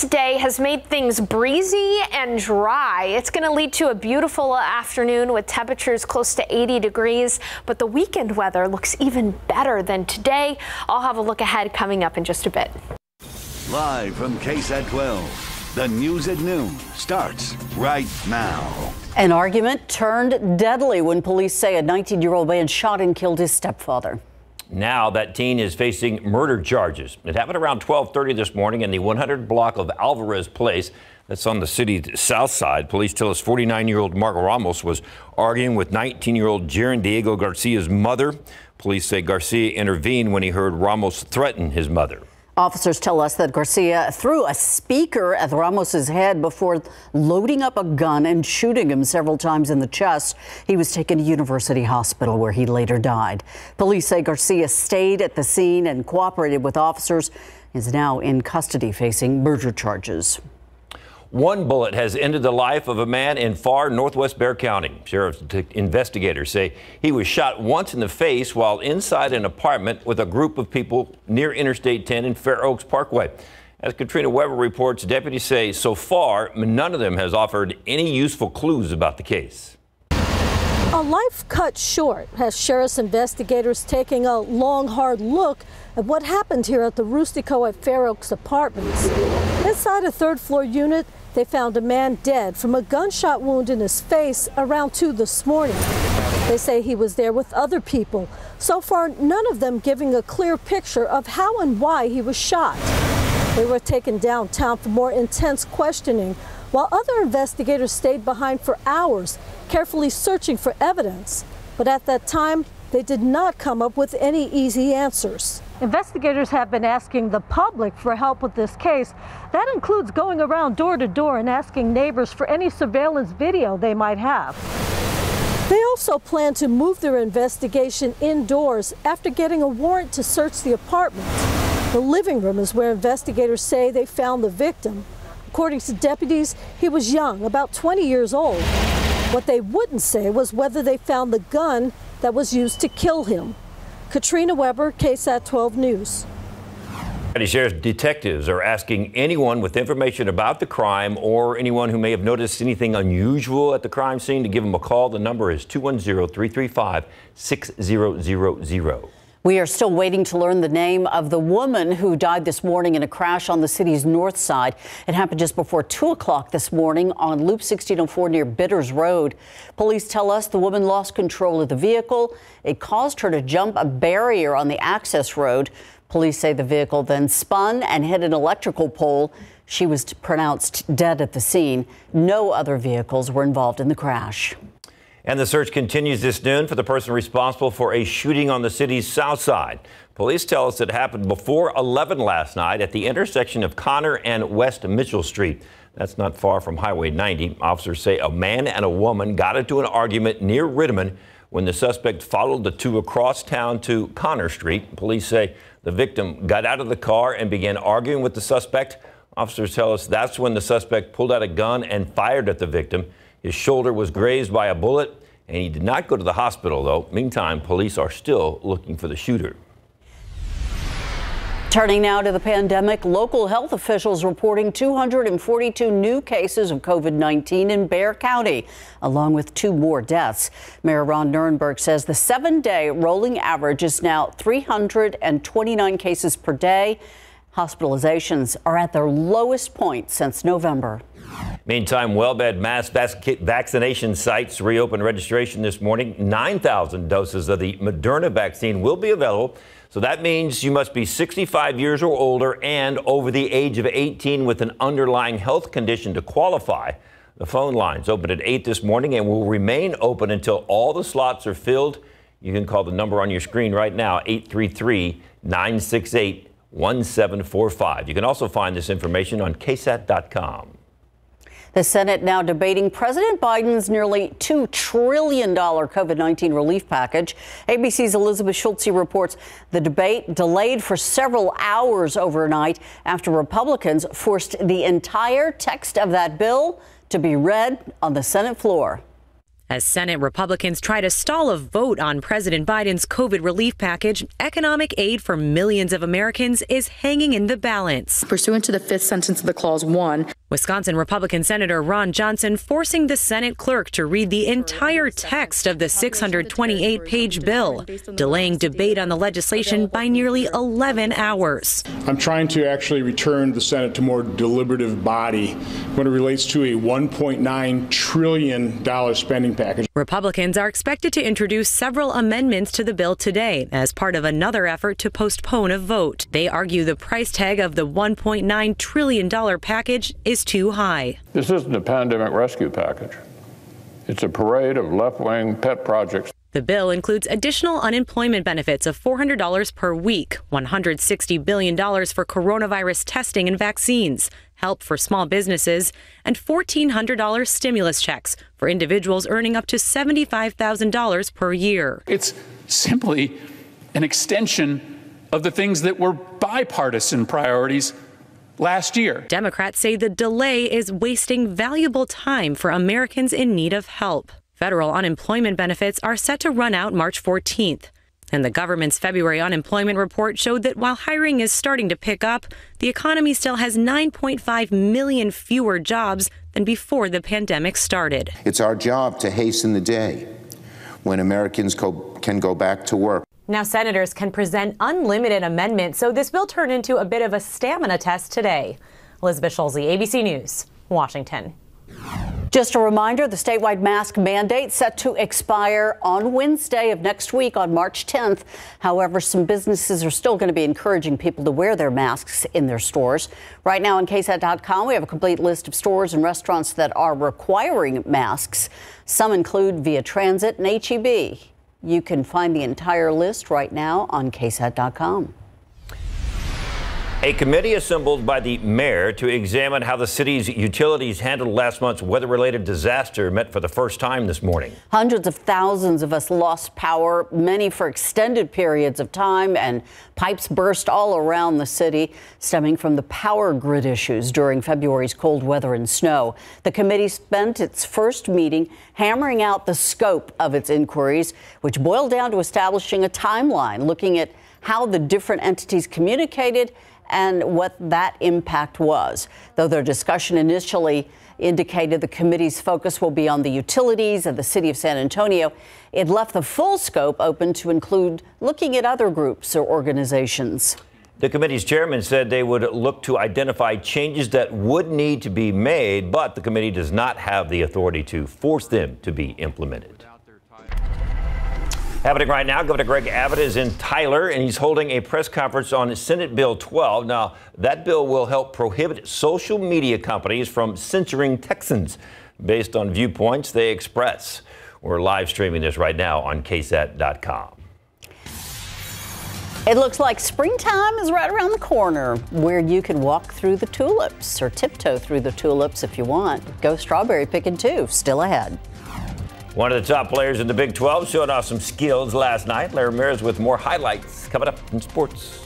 today has made things breezy and dry. It's going to lead to a beautiful afternoon with temperatures close to 80 degrees, but the weekend weather looks even better than today. I'll have a look ahead coming up in just a bit. Live from KSAT 12, the news at noon starts right now. An argument turned deadly when police say a 19 year old man shot and killed his stepfather. Now that teen is facing murder charges. It happened around 1230 this morning in the 100 block of Alvarez Place. That's on the city's south side. Police tell us 49-year-old Mark Ramos was arguing with 19-year-old Jaron Diego Garcia's mother. Police say Garcia intervened when he heard Ramos threaten his mother. Officers tell us that Garcia threw a speaker at Ramos's head before loading up a gun and shooting him several times in the chest. He was taken to University Hospital where he later died. Police say Garcia stayed at the scene and cooperated with officers. Is now in custody facing murder charges. One bullet has ended the life of a man in far northwest Bexar County. Sheriff's investigators say he was shot once in the face while inside an apartment with a group of people near Interstate 10 and Fair Oaks Parkway. As Katrina Weber reports, deputies say so far none of them has offered any useful clues about the case. A life cut short has sheriff's investigators taking a long, hard look at what happened here at the Rustico at Fair Oaks Apartments. Inside a third floor unit, they found a man dead from a gunshot wound in his face around 2 this morning. They say he was there with other people. So far, none of them giving a clear picture of how and why he was shot. They were taken downtown for more intense questioning, while other investigators stayed behind for hours, carefully searching for evidence. But at that time, they did not come up with any easy answers. Investigators have been asking the public for help with this case. That includes going around door to door and asking neighbors for any surveillance video they might have. They also plan to move their investigation indoors after getting a warrant to search the apartment. The living room is where investigators say they found the victim. According to deputies, he was young, about 20 years old. What they wouldn't say was whether they found the gun that was used to kill him. Katrina Weber, KSAT 12 News. County Sheriff's detectives are asking anyone with information about the crime or anyone who may have noticed anything unusual at the crime scene to give them a call. The number is 210 335 6000. We are still waiting to learn the name of the woman who died this morning in a crash on the city's north side. It happened just before 2 o'clock this morning on Loop 1604 near Bitters Road. Police tell us the woman lost control of the vehicle. It caused her to jump a barrier on the access road. Police say the vehicle then spun and hit an electrical pole. She was pronounced dead at the scene. No other vehicles were involved in the crash. And the search continues this noon for the person responsible for a shooting on the city's south side. Police tell us it happened before 11 last night at the intersection of Connor and West Mitchell Street. That's not far from Highway 90. Officers say a man and a woman got into an argument near Rittiman when the suspect followed the two across town to Connor Street. Police say the victim got out of the car and began arguing with the suspect. Officers tell us that's when the suspect pulled out a gun and fired at the victim. His shoulder was grazed by a bullet, and he did not go to the hospital, though. Meantime, police are still looking for the shooter. Turning now to the pandemic, local health officials reporting 242 new cases of COVID 19 in Bexar County, along with two more deaths. Mayor Ron Nirenberg says the seven day rolling average is now 329 cases per day. Hospitalizations are at their lowest point since November. Meantime, WellMed mass vaccination sites reopened registration this morning. 9,000 doses of the Moderna vaccine will be available. So that means you must be 65 years or older and over the age of 18 with an underlying health condition to qualify. The phone lines open at 8 this morning and will remain open until all the slots are filled. You can call the number on your screen right now, 833 968 1745. You can also find this information on ksat.com. The Senate now debating President Biden's nearly $2 trillion COVID 19 relief package. ABC's Elizabeth Schulze reports the debate delayed for several hours overnight after Republicans forced the entire text of that bill to be read on the Senate floor. As Senate Republicans try to stall a vote on President Biden's COVID relief package, economic aid for millions of Americans is hanging in the balance. Pursuant to the fifth sentence of the Clause 1, Wisconsin Republican Senator Ron Johnson forcing the Senate clerk to read the entire text of the 628 page bill, delaying debate on the legislation by nearly 11 hours. I'm trying to actually return the Senate to more deliberative body when it relates to a $1.9 trillion spending package. Republicans are expected to introduce several amendments to the bill today as part of another effort to postpone a vote. They argue the price tag of the $1.9 trillion package is too high. This isn't a pandemic rescue package. It's a parade of left wing pet projects. The bill includes additional unemployment benefits of $400 per week, $160 billion for coronavirus testing and vaccines, help for small businesses, and $1,400 stimulus checks for individuals earning up to $75,000 per year. It's simply an extension of the things that were bipartisan priorities last year. Democrats say the delay is wasting valuable time for Americans in need of help. Federal unemployment benefits are set to run out March 14th. And the government's February unemployment report showed that while hiring is starting to pick up, the economy still has 9.5 million fewer jobs than before the pandemic started. It's our job to hasten the day when Americans co- can go back to work. Now, senators can present unlimited amendments, so this bill turned into a bit of a stamina test today. Elizabeth Schulze, ABC News, Washington. Just a reminder the statewide mask mandate set to expire on Wednesday of next week on March 10th. However, some businesses are still going to be encouraging people to wear their masks in their stores. Right now on KSAT.com, we have a complete list of stores and restaurants that are requiring masks. Some include Via Transit and HEB. You can find the entire list right now on KSAT.com. A committee assembled by the mayor to examine how the city's utilities handled last month's weather related disaster met for the first time this morning. Hundreds of thousands of us lost power, many for extended periods of time, and pipes burst all around the city, stemming from the power grid issues during February's cold weather and snow. The committee spent its first meeting hammering out the scope of its inquiries, which boiled down to establishing a timeline looking at how the different entities communicated and what that impact was. Though their discussion initially indicated the committee's focus will be on the utilities of the city of San Antonio, it left the full scope open to include looking at other groups or organizations. The committee's chairman said they would look to identify changes that would need to be made, but the committee does not have the authority to force them to be implemented. Happening right now, Governor Greg Abbott is in Tyler and he's holding a press conference on Senate Bill 12. Now, that bill will help prohibit social media companies from censoring Texans based on viewpoints they express. We're live streaming this right now on KSAT.com. It looks like springtime is right around the corner where you can walk through the tulips or tiptoe through the tulips if you want. Go strawberry picking too, still ahead. One of the top players in the Big 12 showed off some skills last night. Larry Ramirez with more highlights coming up in sports.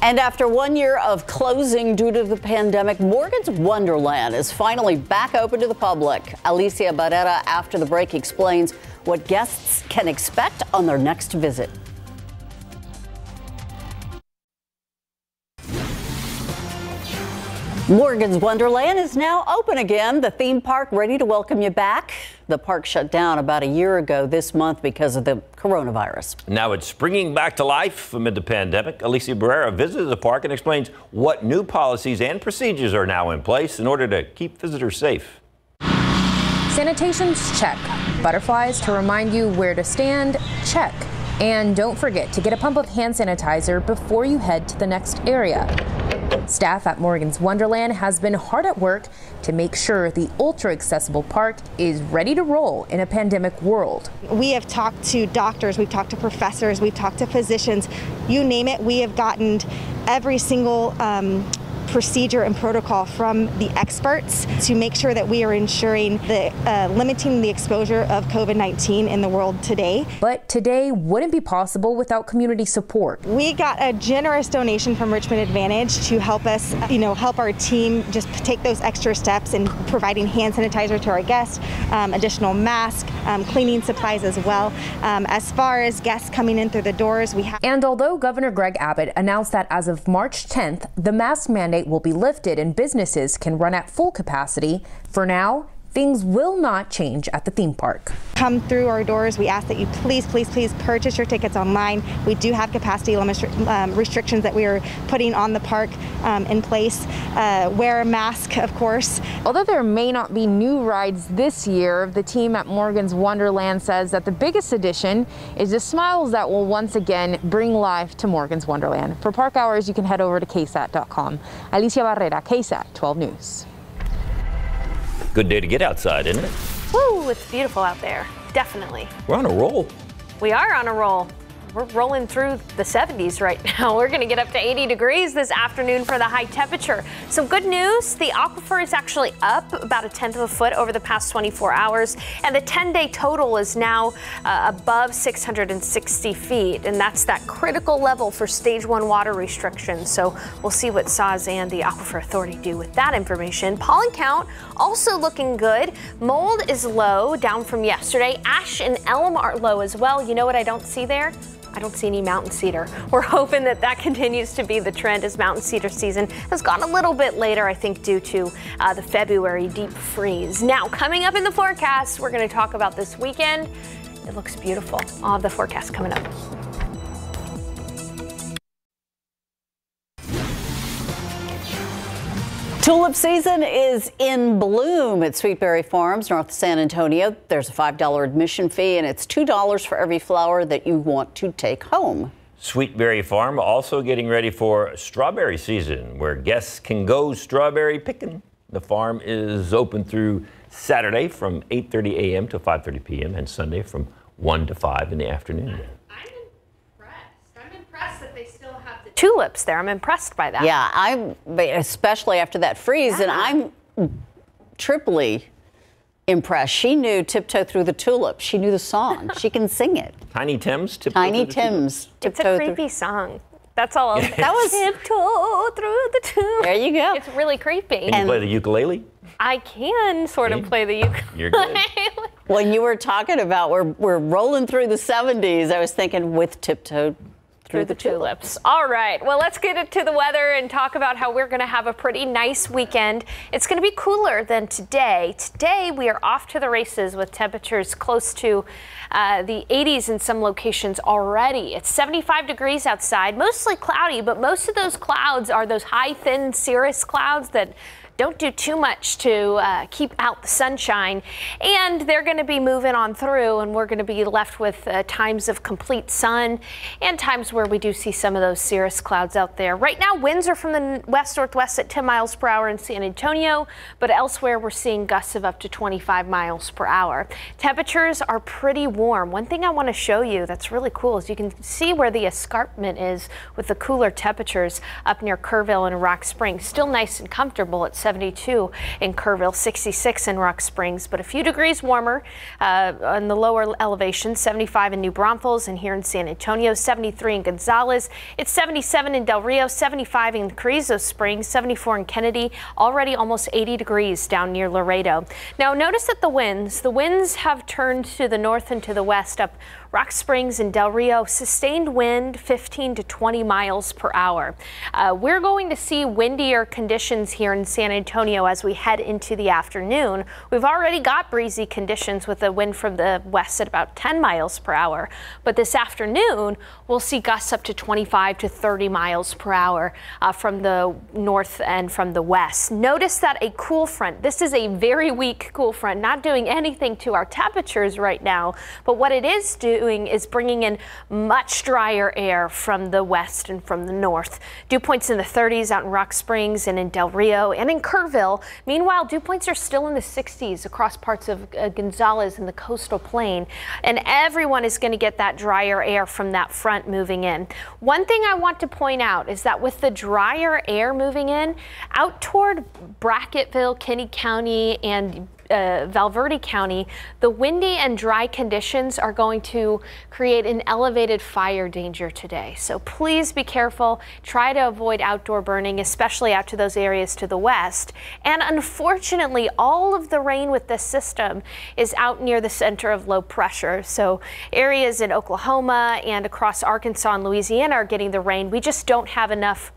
And after one year of closing due to the pandemic, Morgan's Wonderland is finally back open to the public. Alicia Barrera, after the break, explains what guests can expect on their next visit. Morgan's Wonderland is now open again. The theme park ready to welcome you back. The park shut down about a year ago this month because of the coronavirus. Now it's springing back to life amid the pandemic. Alicia Barrera visited the park and explains what new policies and procedures are now in place in order to keep visitors safe. Sanitation's check. Butterflies to remind you where to stand, check. And don't forget to get a pump of hand sanitizer before you head to the next area. Staff at Morgan's Wonderland has been hard at work to make sure the ultra accessible park is ready to roll in a pandemic world. We have talked to doctors, we've talked to professors, we've talked to physicians, you name it, we have gotten every single um, procedure and protocol from the experts to make sure that we are ensuring the uh, limiting the exposure of COVID-19 in the world today. But today wouldn't be possible without community support. We got a generous donation from Richmond Advantage to help us, you know, help our team just take those extra steps in providing hand sanitizer to our guests, um, additional masks, um, cleaning supplies as well. Um, as far as guests coming in through the doors, we have. And although Governor Greg Abbott announced that as of March 10th, the mask mandate will be lifted and businesses can run at full capacity, for now, things will not change at the theme park. Come through our doors. We ask that you please, please, please purchase your tickets online. We do have capacity limit um, restrictions that we are putting on the park um, in place. Uh, wear a mask, of course. Although there may not be new rides this year, the team at Morgan's Wonderland says that the biggest addition is the smiles that will once again bring life to Morgan's Wonderland. For park hours, you can head over to ksat.com. Alicia Barrera, KSAT 12 News. Good day to get outside, isn't it? Woo, it's beautiful out there. Definitely. We're on a roll. We are on a roll. We're rolling through the 70s right now. We're going to get up to 80 degrees this afternoon for the high temperature. Some good news the aquifer is actually up about a tenth of a foot over the past 24 hours, and the 10 day total is now uh, above 660 feet, and that's that critical level for stage one water restrictions. So we'll see what SAWS and the Aquifer Authority do with that information. Pollen count also looking good. Mold is low, down from yesterday. Ash and elm are low as well. You know what I don't see there? I don't see any mountain cedar. We're hoping that that continues to be the trend as mountain cedar season has gone a little bit later, I think, due to uh, the February deep freeze. Now, coming up in the forecast, we're going to talk about this weekend. It looks beautiful. I'll have the forecast coming up. Tulip season is in bloom at Sweetberry Farms, north of San Antonio. There's a $5 admission fee, and it's $2 for every flower that you want to take home. Sweetberry Farm also getting ready for strawberry season, where guests can go strawberry picking. The farm is open through Saturday from 8:30 a.m. to 5:30 p.m. and Sunday from 1 to 5 in the afternoon. Tulips there. I'm impressed by that. Yeah, I'm especially after that freeze, yeah. and I'm triply impressed. She knew "Tiptoe Through the Tulip." She knew the song. she can sing it. Tiny Tim's Tiptoe Tiny Tim's. It's a creepy through. song. That's all. I'll, that was tiptoe through the tulip. There you go. It's really creepy. Can you play the ukulele? I can sort of play the ukulele. You're good. when you were talking about we're we're rolling through the 70s, I was thinking with tiptoe through the tulips. All right, well, let's get into the weather and talk about how we're going to have a pretty nice weekend. It's going to be cooler than today. Today, we are off to the races with temperatures close to uh, the 80s in some locations already. It's 75 degrees outside, mostly cloudy, but most of those clouds are those high, thin cirrus clouds that don't do too much to uh, keep out the sunshine. And they're going to be moving on through, and we're going to be left with uh, times of complete sun and times where we do see some of those cirrus clouds out there. Right now, winds are from the west northwest at 10 miles per hour in San Antonio, but elsewhere we're seeing gusts of up to 25 miles per hour. Temperatures are pretty warm. One thing I want to show you that's really cool is you can see where the escarpment is with the cooler temperatures up near Kerrville and Rock Springs. Still nice and comfortable at 72 in Kerrville, 66 in Rock Springs, but a few degrees warmer uh, on the lower elevation, 75 in New Braunfels and here in San Antonio, 73 in Gonzales. It's 77 in Del Rio, 75 in Carrizo Springs, 74 in Kenedy, already almost 80 degrees down near Laredo. Now notice that the winds, the winds have turned to the north and to the west up Rock Springs and Del Rio, sustained wind 15 to 20 miles per hour. Uh, we're going to see windier conditions here in San Antonio as we head into the afternoon. We've already got breezy conditions with a wind from the west at about 10 miles per hour. But this afternoon, we'll see gusts up to 25 to 30 miles per hour uh, from the north and from the west. Notice that a cool front, this is a very weak cool front, not doing anything to our temperatures right now. But what it is doing doing is bringing in much drier air from the west and from the north. Dew points in the 30s out in Rock Springs and in Del Rio and in Kerrville. Meanwhile, dew points are still in the 60s across parts of uh, Gonzales and the coastal plain. And everyone is going to get that drier air from that front moving in. One thing I want to point out is that with the drier air moving in, out toward Brackettville, Kinney County, and uh, Val Verde County, the windy and dry conditions are going to create an elevated fire danger today. So please be careful. Try to avoid outdoor burning, especially out to those areas to the west. And unfortunately, all of the rain with this system is out near the center of low pressure. So areas in Oklahoma and across Arkansas and Louisiana are getting the rain. We just don't have enough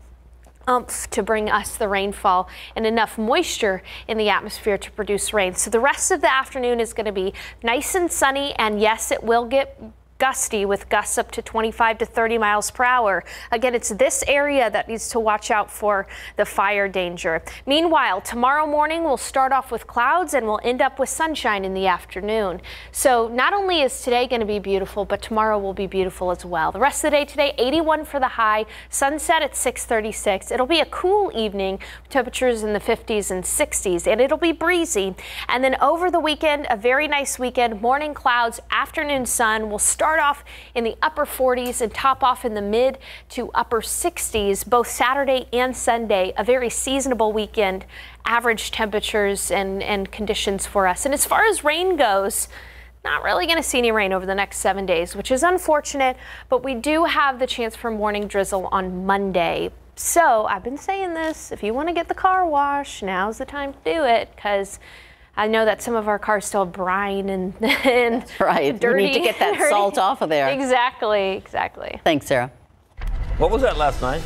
umph to bring us the rainfall and enough moisture in the atmosphere to produce rain. So the rest of the afternoon is going to be nice and sunny and yes, it will get gusty with gusts up to 25 to 30 miles per hour. Again, it's this area that needs to watch out for the fire danger. Meanwhile, tomorrow morning we'll start off with clouds and we'll end up with sunshine in the afternoon. So not only is today going to be beautiful, but tomorrow will be beautiful as well. The rest of the day today, 81 for the high, sunset at 636. It'll be a cool evening, temperatures in the 50s and 60s, and it'll be breezy. And then over the weekend, a very nice weekend, morning clouds, afternoon sun. We'll start start off in the upper 40s and top off in the mid to upper 60s both Saturday and Sunday. A very seasonable weekend, average temperatures and, and conditions for us. And as far as rain goes, not really going to see any rain over the next seven days, which is unfortunate, but we do have the chance for morning drizzle on Monday. So I've been saying this if you want to get the car washed, now's the time to do it because I know that some of our cars still have brine and, and right. dirty. We need to get that salt off of there. Exactly, exactly. Thanks, Sarah. What was that last night?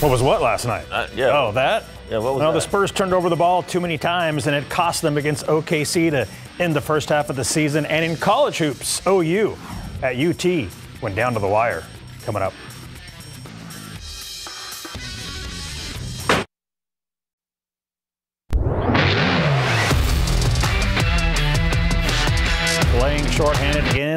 What was what last night? Uh, yeah. Oh, that? Yeah, what was well, that? the Spurs turned over the ball too many times, and it cost them against OKC to end the first half of the season. And in college hoops, OU at UT went down to the wire. Coming up.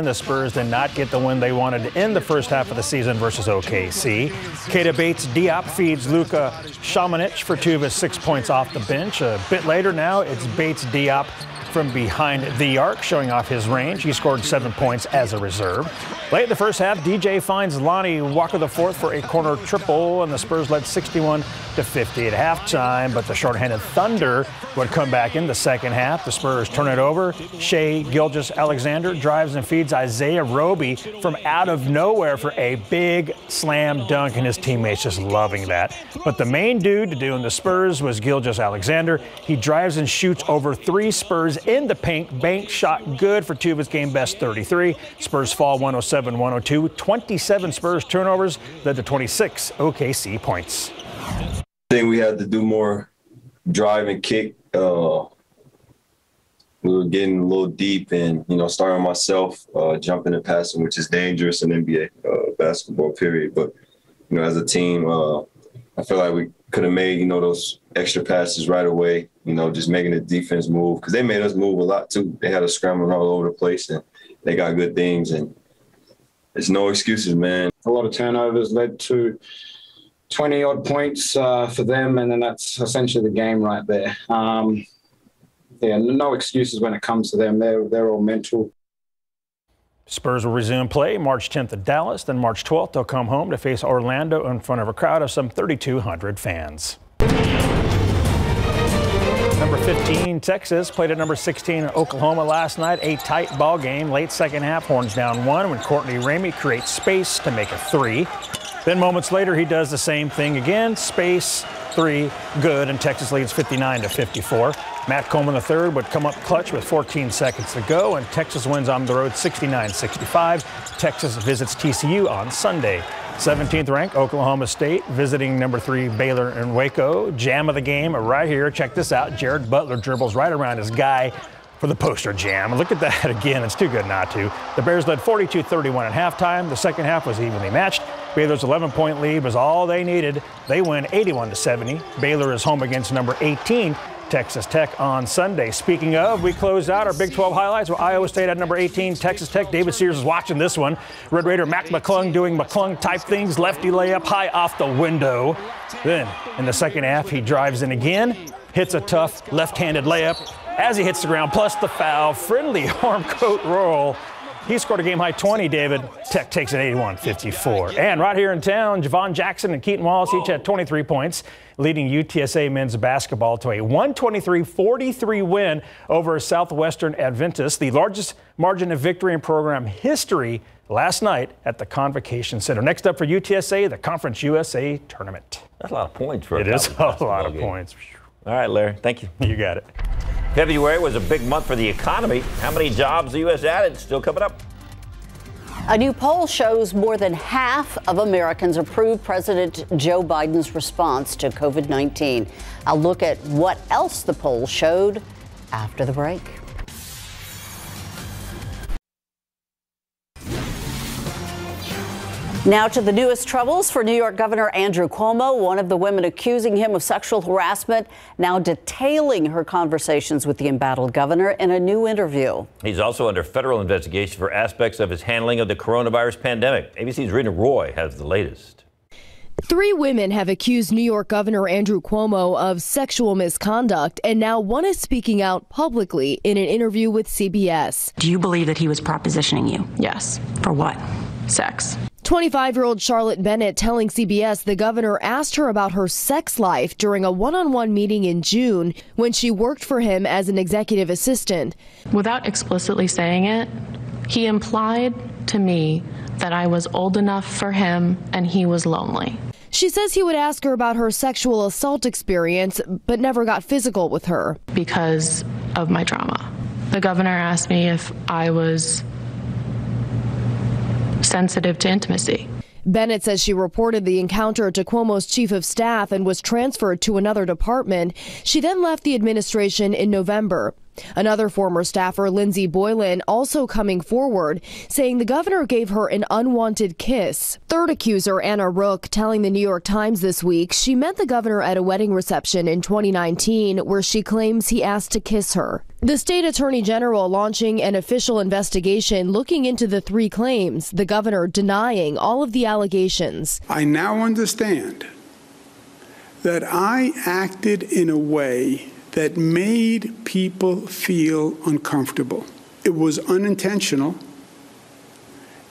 The Spurs did not get the win they wanted to end the first half of the season versus OKC. Keita Bates Diop feeds Luka Samanic for two of his six points off the bench. A bit later now, it's Bates Diop from behind the arc, showing off his range. He scored seven points as a reserve. Late in the first half, DJ finds Lonnie Walker the fourth for a corner triple, and the Spurs led 61 to 50 at halftime. But the shorthanded Thunder would come back in the second half. The Spurs turn it over. Shai Gilgeous Alexander drives and feeds Isaiah Roby from out of nowhere for a big slam dunk, and his teammates just loving that. But the main dude to do in the Spurs was Gilgeous Alexander. He drives and shoots over three Spurs in the paint. Bank shot good for two of his game best 33. Spurs fall 107 102. 27 Spurs turnovers led to 26 OKC points. I think we had to do more drive and kick. Uh, we were getting a little deep and, you know, starting myself, uh, jumping and passing, which is dangerous in NBA uh, basketball, period. But, you know, as a team, uh, I feel like we could have made, you know, those extra passes right away, you know, just making the defense move because they made us move a lot too. They had us scrambling all over the place and they got good things and it's no excuses, man. A lot of turnovers led to 20 odd points uh, for them, and then that's essentially the game right there. Um, yeah, no excuses when it comes to them. They're, they're all mental. Spurs will resume play March 10th at Dallas. Then March 12th, they'll come home to face Orlando in front of a crowd of some 3,200 fans. Number 15, Texas played at number 16 Oklahoma last night. A tight ball game. Late second half, Horns down one when Courtney Ramey creates space to make a three. Then moments later, he does the same thing again. Space, three, good, and Texas leads 59 to 54. Matt Coleman III would come up clutch with 14 seconds to go, and Texas wins on the road 69-65. Texas visits TCU on Sunday. 17th ranked Oklahoma State visiting number three Baylor and Waco. Jam of the game right here. Check this out. Jared Butler dribbles right around his guy for the poster jam. Look at that again. It's too good not to. The Bears led 42-31 at halftime. The second half was evenly matched. Baylor's 11-point lead was all they needed. They win 81 to 70. Baylor is home against number 18 Texas Tech on Sunday. Speaking of, we closed out our Big 12 highlights with Iowa State at number 18, Texas Tech. David Sears is watching this one. Red Raider Mac McClung doing McClung type things, lefty layup high off the window. Then in the second half, he drives in again, hits a tough left handed layup as he hits the ground, plus the foul. Friendly arm coat roll He scored a game high 20, David. Tech takes it 81 54. And right here in town, Jhivvan Jackson and Keaton Wallace each had 23 points, leading UTSA men's basketball to a 123 43 win over Southwestern Adventist, the largest margin of victory in program history last night at the Convocation Center. Next up for UTSA, the Conference USA tournament. That's a lot of points for It is a lot of game. points. All right, Larry. Thank you. You got it. February was a big month for the economy. How many jobs the U.S. added? Still coming up. A new poll shows more than half of Americans approve President Joe Biden's response to COVID 19. I'll look at what else the poll showed after the break. Now to the newest troubles for New York Governor Andrew Cuomo, one of the women accusing him of sexual harassment, now detailing her conversations with the embattled governor in a new interview. He's also under federal investigation for aspects of his handling of the coronavirus pandemic. ABC's Reena Roy has the latest. Three women have accused New York Governor Andrew Cuomo of sexual misconduct, and now one is speaking out publicly in an interview with CBS. Do you believe that he was propositioning you? Yes. For what? Sex. 25 year old Charlotte Bennett telling CBS the governor asked her about her sex life during a one on one meeting in June when she worked for him as an executive assistant. Without explicitly saying it, he implied to me that I was old enough for him and he was lonely. She says he would ask her about her sexual assault experience, but never got physical with her. Because of my trauma. The governor asked me if I was sensitive to intimacy. Bennett says she reported the encounter to Cuomo's chief of staff and was transferred to another department. She then left the administration in November. Another former staffer, Lindsey Boylan, also coming forward, saying the governor gave her an unwanted kiss. Third accuser, Anna Ruch, telling the New York Times this week she met the governor at a wedding reception in 2019 where she claims he asked to kiss her. The state attorney general launching an official investigation looking into the three claims, the governor denying all of the allegations. I now understand that I acted in a way that made people feel uncomfortable. It was unintentional,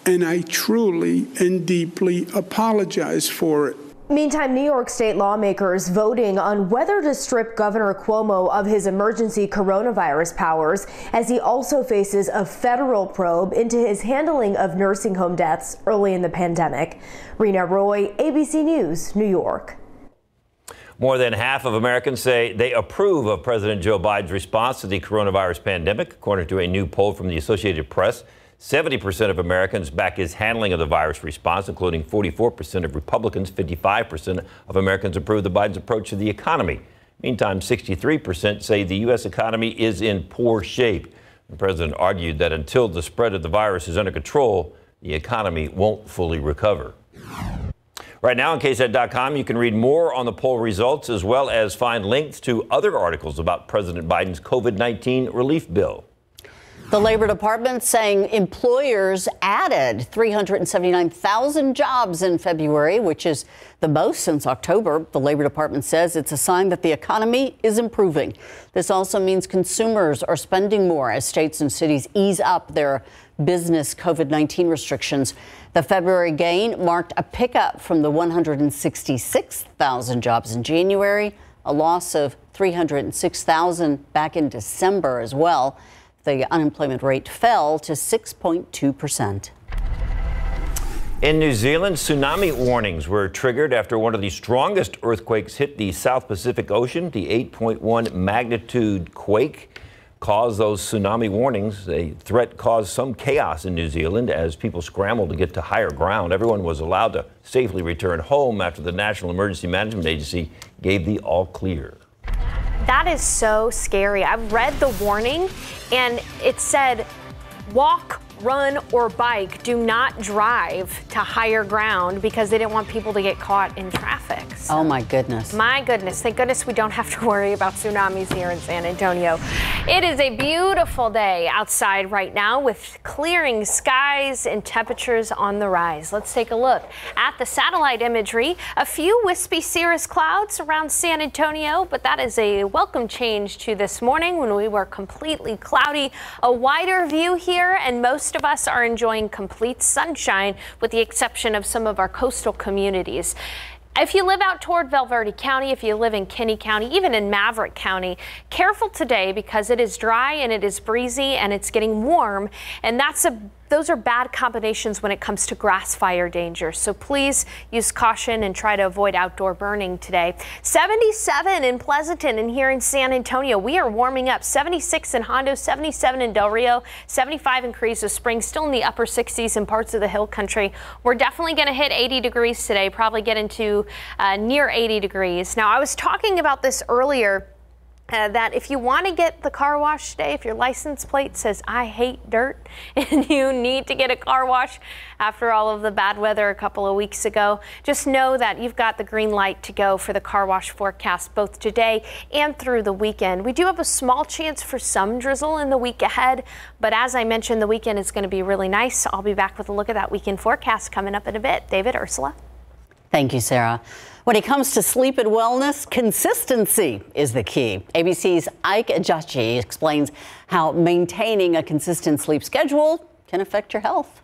and I truly and deeply apologize for it. Meantime, New York state lawmakers voting on whether to strip Governor Cuomo of his emergency coronavirus powers as he also faces a federal probe into his handling of nursing home deaths early in the pandemic. Reena Roy, ABC News, New York. More than half of Americans say they approve of President Joe Biden's response to the coronavirus pandemic, according to a new poll from the Associated Press. 70% of Americans back his handling of the virus response, including 44% of Republicans. 55% of Americans approve of Biden's approach to the economy. Meantime, 63% say the U.S. economy is in poor shape. The president argued that until the spread of the virus is under control, the economy won't fully recover. Right now on KSAT.com, you can read more on the poll results as well as find links to other articles about President Biden's COVID 19 relief bill. The Labor Department saying employers added 379,000 jobs in February, which is the most since October. The Labor Department says it's a sign that the economy is improving. This also means consumers are spending more as states and cities ease up their business COVID 19 restrictions. The February gain marked a pickup from the 166,000 jobs in January, a loss of 306,000 back in December as well. The unemployment rate fell to 6.2 percent. In New Zealand, tsunami warnings were triggered after one of the strongest earthquakes hit the South Pacific Ocean. The 8.1 magnitude quake caused those tsunami warnings. The threat caused some chaos in New Zealand as people scrambled to get to higher ground. Everyone was allowed to safely return home after the National Emergency Management Agency gave the all clear. That is so scary. I've read the warning and it said walk, run, or bike. Do not drive to higher ground because they didn't want people to get caught in traffic. So, oh my goodness. My goodness. Thank goodness we don't have to worry about tsunamis here in San Antonio. It is a beautiful day outside right now with clearing skies and temperatures on the rise. Let's take a look at the satellite imagery. A few wispy cirrus clouds around San Antonio, but that is a welcome change to this morning when we were completely cloudy. A wider view here, and most of us are enjoying complete sunshine with the exception of some of our coastal communities. If you live out toward Val Verde County, if you live in Kinney County, even in Maverick County, careful today because it is dry and it is breezy and it's getting warm. And that's a those are bad combinations when it comes to grass fire danger. So please use caution and try to avoid outdoor burning today. 77 in Pleasanton and here in San Antonio. We are warming up 76 in Hondo, 77 in Del Rio, 75 in Carrizo Springs, still in the upper 60s in parts of the hill country. We're definitely going to hit 80 degrees today, probably get into uh, near 80 degrees. Now, I was talking about this earlier uh, that if you want to get the car wash today, if your license plate says I hate dirt and you need to get a car wash after all of the bad weather a couple of weeks ago, just know that you've got the green light to go for the car wash forecast both today and through the weekend. We do have a small chance for some drizzle in the week ahead, but as I mentioned, the weekend is going to be really nice. I'll be back with a look at that weekend forecast coming up in a bit. David, Ursula. Thank you, Sarah. When it comes to sleep and wellness, consistency is the key. ABC's Ike Ejiochi explains how maintaining a consistent sleep schedule can affect your health.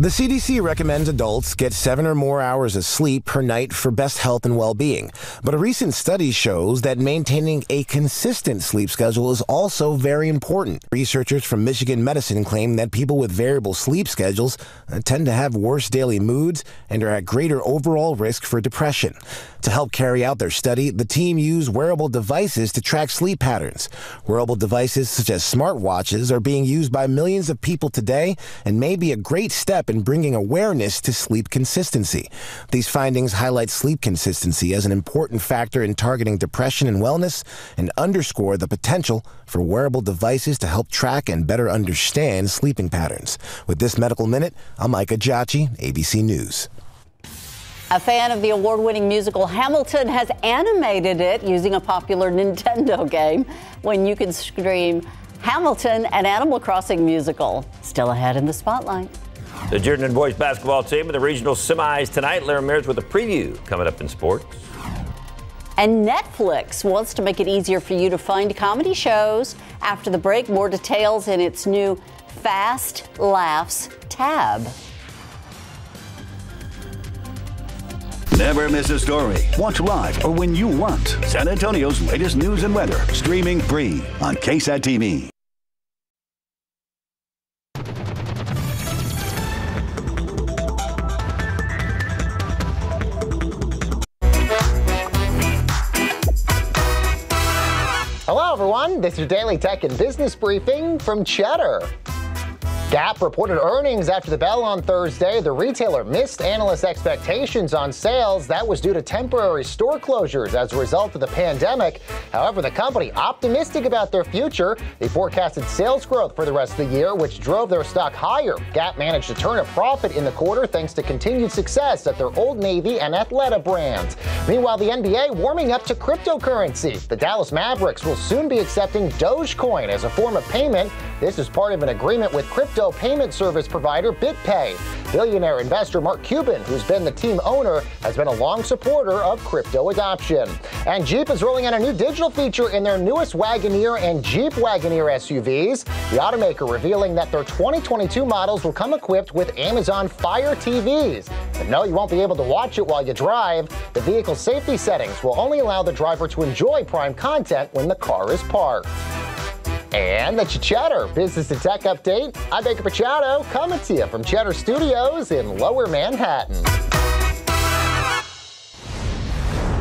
The CDC recommends adults get seven or more hours of sleep per night for best health and well being. But a recent study shows that maintaining a consistent sleep schedule is also very important. Researchers from Michigan Medicine claim that people with variable sleep schedules uh, tend to have worse daily moods and are at greater overall risk for depression. To help carry out their study, the team used wearable devices to track sleep patterns. Wearable devices such as smartwatches are being used by millions of people today and may be a great step in bringing awareness to sleep consistency. These findings highlight sleep consistency as an important factor in targeting depression and wellness and underscore the potential for wearable devices to help track and better understand sleeping patterns. With this Medical Minute, I'm Ike Ejiochi, ABC News. A fan of the award winning musical Hamilton has animated it using a popular Nintendo game when you can stream Hamilton, an Animal Crossing musical. Still ahead in the spotlight. The Jourdanton boys basketball team in the regional semis tonight. Larry Mears with a preview coming up in sports. And Netflix wants to make it easier for you to find comedy shows. After the break, more details in its new Fast Laughs tab. Never miss a story. Watch live or when you want. San Antonio's latest news and weather, streaming free on KSAT TV. Everyone. This is your daily tech and business briefing from Cheddar. Gap reported earnings after the bell on Thursday. The retailer missed analyst expectations on sales. That was due to temporary store closures as a result of the pandemic. However, the company optimistic about their future. They forecasted sales growth for the rest of the year, which drove their stock higher. Gap managed to turn a profit in the quarter thanks to continued success at their Old Navy and Athleta brands. Meanwhile, the NBA warming up to cryptocurrency. The Dallas Mavericks will soon be accepting Dogecoin as a form of payment. This is part of an agreement with crypto crypto payment service provider BitPay. Billionaire investor Mark Cuban, who's been the team owner, has been a long supporter of crypto adoption. And Jeep is rolling out a new digital feature in their newest Wagoneer and Jeep Wagoneer SUVs. The automaker revealing that their 2022 models will come equipped with Amazon Fire TVs. But no, you won't be able to watch it while you drive. The vehicle safety settings will only allow the driver to enjoy Prime content when the car is parked. And the Cheddar Business and Tech Update. I'm Baker Machado coming to you from Cheddar Studios in Lower Manhattan.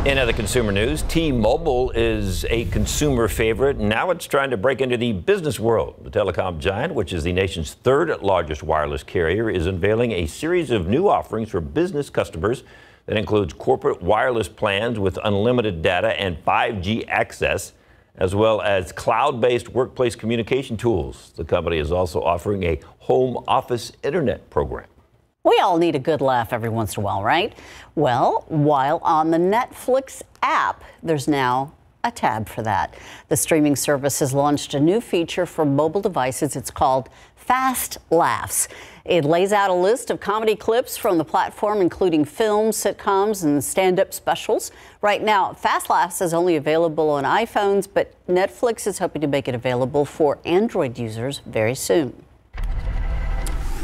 In other consumer news, T-Mobile is a consumer favorite. Now it's trying to break into the business world. The telecom giant, which is the nation's third largest wireless carrier, is unveiling a series of new offerings for business customers that includes corporate wireless plans with unlimited data and 5G access as well as cloud based workplace communication tools. The company is also offering a home office internet program. We all need a good laugh every once in a while, right? Well, while on the Netflix app, there's now a tab for that. The streaming service has launched a new feature for mobile devices. It's called Fast Laughs. It lays out a list of comedy clips from the platform, including films, sitcoms, and stand up specials. Right now, Fast Laughs is only available on iPhones, but Netflix is hoping to make it available for Android users very soon.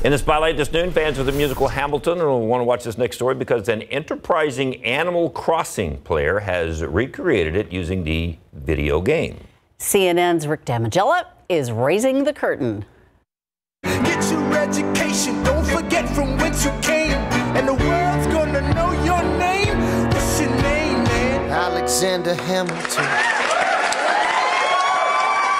In the spotlight this noon, fans of the musical Hamilton will want to watch this next story because an enterprising Animal Crossing player has recreated it using the video game. CNN's Rick Damigella is raising the curtain. Get your education, don't forget from whence you came. And the world's gonna know your name. What's your name, man? Alexander Hamilton.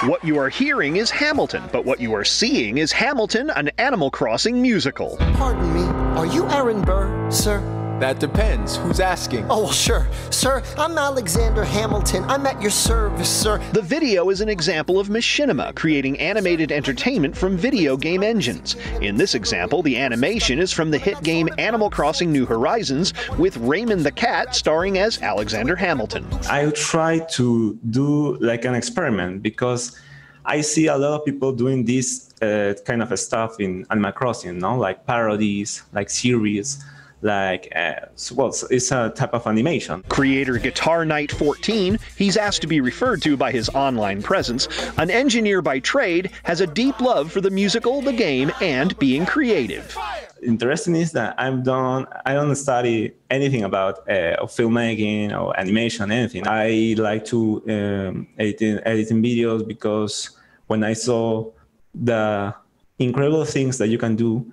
What you are hearing is Hamilton, but what you are seeing is Hamilton, an Animal Crossing musical. Pardon me, are you Aaron Burr, sir? That depends. Who's asking? Oh, well, sure. Sir, I'm Alexander Hamilton. I'm at your service, sir. The video is an example of Machinima creating animated entertainment from video game engines. In this example, the animation is from the hit game Animal Crossing New Horizons, with Raymond the Cat starring as Alexander Hamilton. I try to do like an experiment because I see a lot of people doing this uh, kind of stuff in Animal Crossing, you no? like parodies, like series like uh, well it's a type of animation. Creator guitar knight 14 he's asked to be referred to by his online presence. An engineer by trade has a deep love for the musical the game and being creative. Interesting is that i'm done i don't study anything about uh, filmmaking or animation anything. I like to um, editing, editing videos because when i saw the incredible things that you can do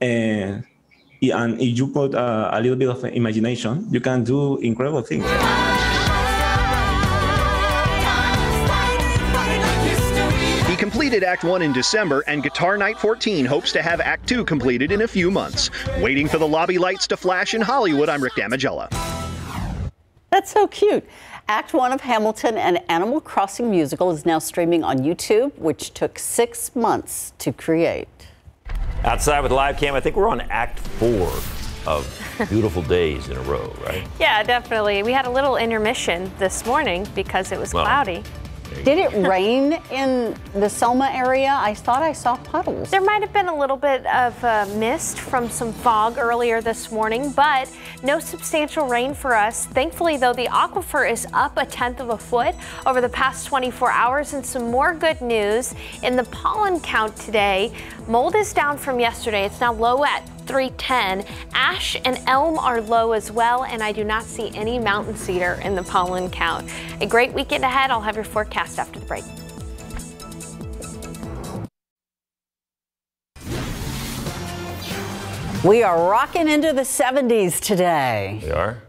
and and if you put uh, a little bit of imagination, you can do incredible things. He completed Act 1 in December, and Guitar Knight 14 hopes to have Act 2 completed in a few months. Waiting for the lobby lights to flash in Hollywood, I'm Rick Damigella. That's so cute. Act one of Hamilton, an Animal Crossing musical, is now streaming on YouTube, which took six months to create. Outside with live cam, I think we're on act four of beautiful days in a row, right? Yeah, definitely. We had a little intermission this morning because it was well, cloudy. Did it rain in the Selma area? I thought I saw puddles. There might have been a little bit of uh, mist from some fog earlier this morning, but no substantial rain for us. Thankfully, though, the aquifer is up a tenth of a foot over the past 24 hours. And some more good news in the pollen count today. Mold is down from yesterday. It's now low at 310. Ash and elm are low as well, and I do not see any mountain cedar in the pollen count. A great weekend ahead. I'll have your forecast after the break. We are rocking into the 70s today. We are?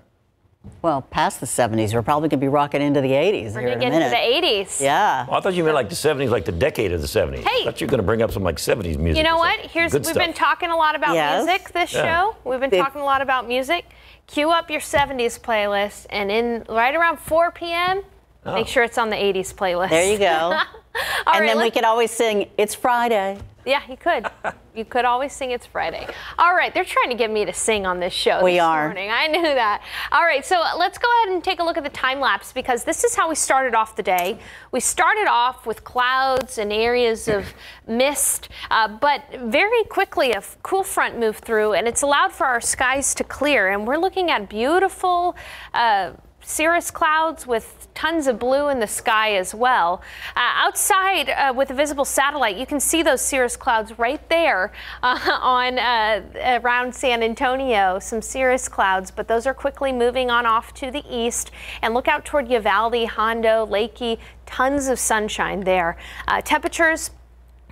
Well, past the 70s. We're probably going to be rocking into the 80s. We're going to get into the 80s. Yeah. Well, I thought you meant like the 70s, like the decade of the 70s. Hey. I thought you were going to bring up some like 70s music. You know what? Here's we've stuff. been talking a lot about Yes. music this Yeah. show. We've been Big- talking a lot about music. Cue up your 70s playlist, and in right around 4 p.m., Oh. make sure it's on the 80s playlist. There you go. All and right, then we let's- could always sing, It's Friday. Yeah, you could. you could always sing It's Friday. All right, they're trying to get me to sing on this show We this are. morning. I knew that. All right, so let's go ahead and take a look at the time lapse because this is how we started off the day. We started off with clouds and areas of mist, uh, but very quickly a cool front moved through and it's allowed for our skies to clear. And we're looking at beautiful. Uh, cirrus clouds with tons of blue in the sky as well. Uh, outside uh, with a visible satellite, you can see those cirrus clouds right there uh, on uh, around San Antonio. Some cirrus clouds, but those are quickly moving on off to the east. And look out toward Uvalde, Hondo, Leakey. Tons of sunshine there. Uh, temperatures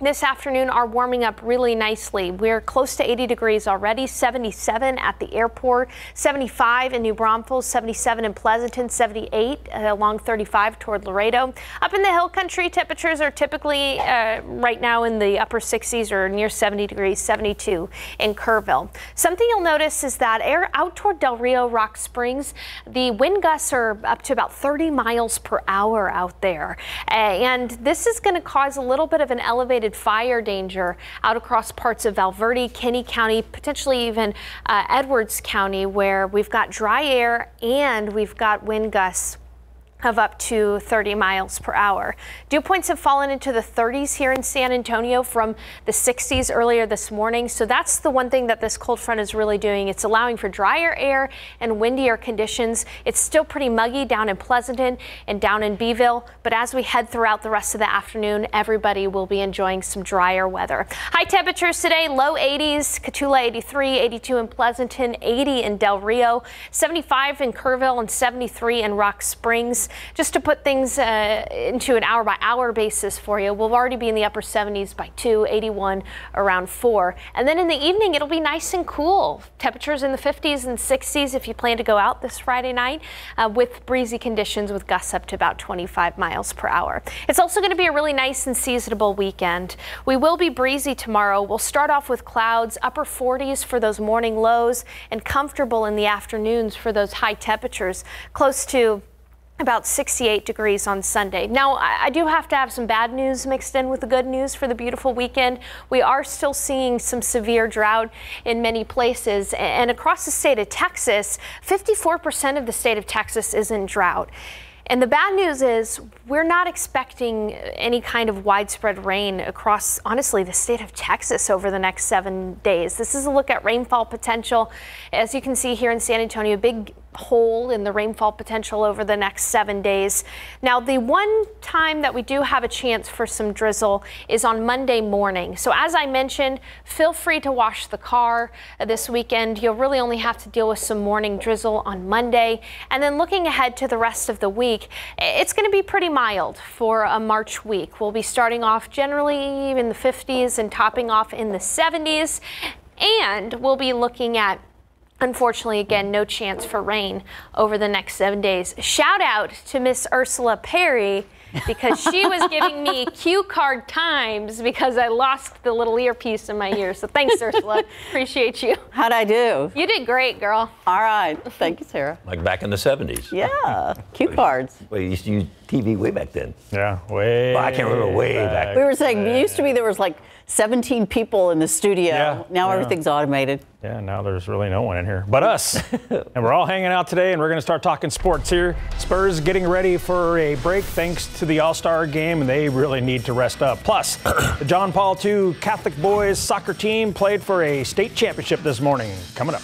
this afternoon are warming up really nicely. We're close to 80 degrees already, 77 at the airport, 75 in New Braunfels, 77 in Pleasanton, 78 uh, along 35 toward Laredo. Up in the hill country, temperatures are typically uh, right now in the upper 60s or near 70 degrees, 72 in Kerrville. Something you'll notice is that air out toward Del Rio, Rock Springs, the wind gusts are up to about 30 miles per hour out there. Uh, and this is going to cause a little bit of an elevated fire danger out across parts of Val Verde, Kinney County, potentially even uh, Edwards County, where we've got dry air and we've got wind gusts of up to 30 miles per hour. Dew points have fallen into the 30s here in San Antonio from the 60s earlier this morning. So that's the one thing that this cold front is really doing. It's allowing for drier air and windier conditions. It's still pretty muggy down in Pleasanton and down in Beeville. But as we head throughout the rest of the afternoon, everybody will be enjoying some drier weather. High temperatures today, low 80s, Cotulla 83, 82 in Pleasanton, 80 in Del Rio, 75 in Kerrville and 73 in Rock Springs. Just to put things uh, into an hour by hour basis for you, we'll already be in the upper 70s by 2, 81 around 4. And then in the evening, it'll be nice and cool. Temperatures in the 50s and 60s if you plan to go out this Friday night uh, with breezy conditions with gusts up to about 25 miles per hour. It's also going to be a really nice and seasonable weekend. We will be breezy tomorrow. We'll start off with clouds, upper 40s for those morning lows, and comfortable in the afternoons for those high temperatures, close to about 68 degrees on Sunday. Now, I, do have to have some bad news mixed in with the good news for the beautiful weekend. We are still seeing some severe drought in many places, and across the state of Texas, 54% of the state of Texas is in drought. And the bad news is we're not expecting any kind of widespread rain across, honestly, the state of Texas over the next seven days. This is a look at rainfall potential. As you can see here in San Antonio, big hole in the rainfall potential over the next seven days. Now, the one time that we do have a chance for some drizzle is on Monday morning. So, as I mentioned, feel free to wash the car this weekend. You'll really only have to deal with some morning drizzle on Monday. And then looking ahead to the rest of the week, it's going to be pretty mild for a March week. We'll be starting off generally in the 50s and topping off in the 70s. And we'll be looking at Unfortunately, again, no chance for rain over the next seven days. Shout out to Miss Ursula Perry because she was giving me cue card times because I lost the little earpiece in my ear. So thanks, Ursula. Appreciate you. How'd I do? You did great, girl. All right. Thank you, Sarah. Like back in the 70s. Yeah. Cue cards. Well, you used to use TV way back then. Yeah, way. Well, I can't remember way back. back. We were saying, it used to be there was like 17 people in the studio. Yeah, now yeah. everything's automated. Yeah, now there's really no one in here but us. and we're all hanging out today, and we're going to start talking sports here. Spurs getting ready for a break thanks to the All Star game, and they really need to rest up. Plus, the John Paul II Catholic boys soccer team played for a state championship this morning. Coming up.